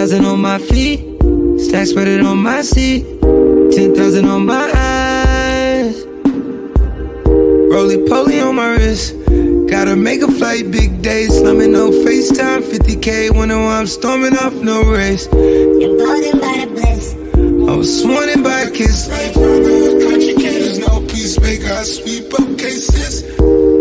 thousand on my feet, stack spreaded on my seat, ten thousand on my eyes, Rollie Pollie on my wrist. Gotta make a flight, big days. Slumming no FaceTime. 50k when I'm storming off no race. Emboldened by the bliss. I was sworn in by a kiss. On the country no peacemaker. I sweep up cases.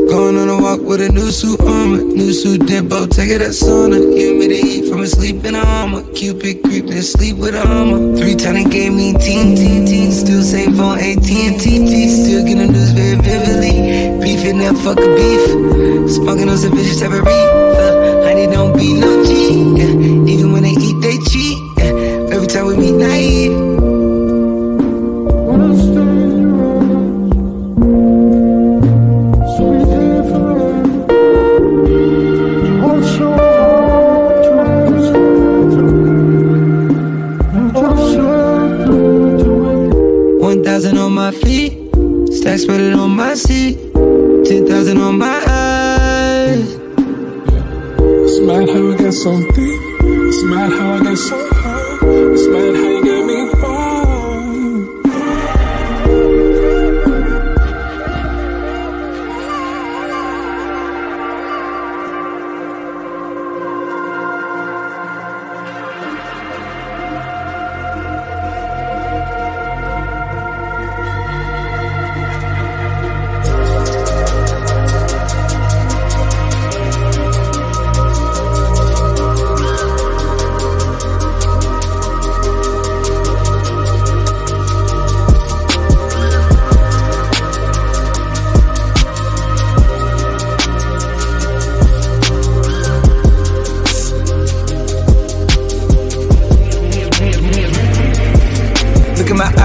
Going on a walk with a new suit on, a new suit dimpo, take it at sauna. Humidity from a sleep in a armor. Cupid creeping, sleep with a Hummer. Three time game, me teen, teen, teen. Still same phone, AT&T, Still getting news very vividly. Beefing that fuck a beef. Spunking on some type of reefer. Honey don't be no G, yeah. Even when they eat, they cheat, yeah. Every time we meet, naive. One thousand on my feet, stacks spread it on my seat. Ten thousand on my. It's mad how I got so deep. It's mad how I got so high. It's mad how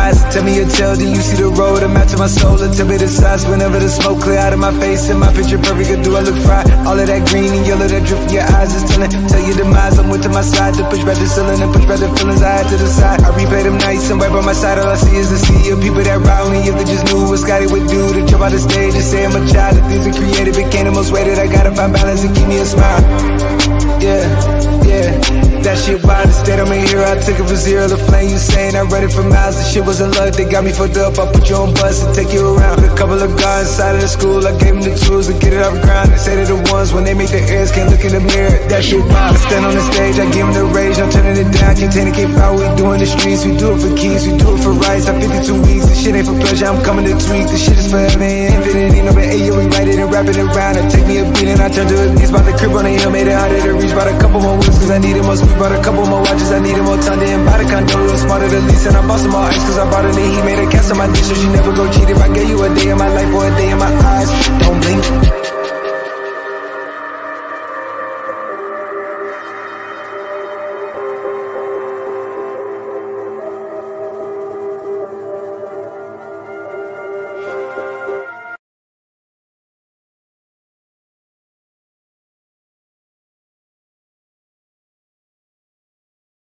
eyes, tell me your tale, do you see the road? I'm out to my soul, and tell me the size Whenever the smoke clear out of my face. And my picture perfect, or do I look fried? All of that green and yellow that drip from your eyes is telling Tell your demise, I'm with to my side To push back the ceiling and push back the feelings. I had to the side I replay them nights, and right by my side. All I see is the sea of people that ride me. If they just knew what Scotty would do To jump out the stage and say I'm a child. The things we created became the most weighted I gotta find balance and keep me a smile I took it from zero to flame, you saying I read it for miles. The shit wasn't luck, they got me fucked up. I put you on bus and take you around. A couple of guys inside of the school I gave them the tools to get it off ground. They say they're the ones when they make their ears Can't look in the mirror, that shit wild. I stand on the stage, I give them the rage. I'm turning it down, contain it, keep out We do in the streets, we do it for keys We do it for rights, I'm 52 weeks This shit ain't for pleasure, I'm coming to tweak. This shit is forever and infinity No but hey, we write it and wrap it around. And take me a beat and I turn to a beast. By the crib on the hill, made it harder to reach. Bought a couple more whips cause I needed more. Speed Bought a couple more watches, I needed more time Didn't buy the condo, it was smarter to lease And I bought some more ice cause I bought it and he made a cast on my dish So she never go cheat. If I gave you a day in my life or a day